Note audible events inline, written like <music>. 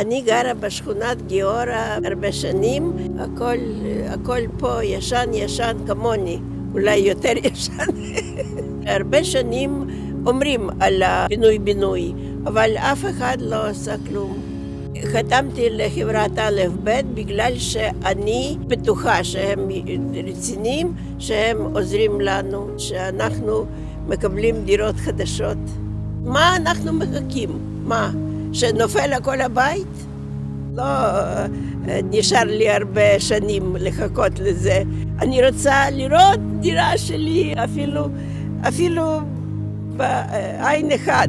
אני גרה בשכונת גיורא הרבה שנים, הכל, הכל פה ישן ישן כמוני, אולי יותר <laughs> ישן. הרבה שנים אומרים על הפינוי-בינוי, אבל אף אחד לא עשה כלום. חתמתי לחברת א' ב' בגלל שאני בטוחה שהם רציניים, שהם עוזרים לנו, שאנחנו מקבלים דירות חדשות. מה אנחנו מחכים? מה, שנופל הכל הבית? לא נשאר לי הרבה שנים לחכות לזה. אני רוצה לראות דירה שלי אפילו, אפילו בעין אחד.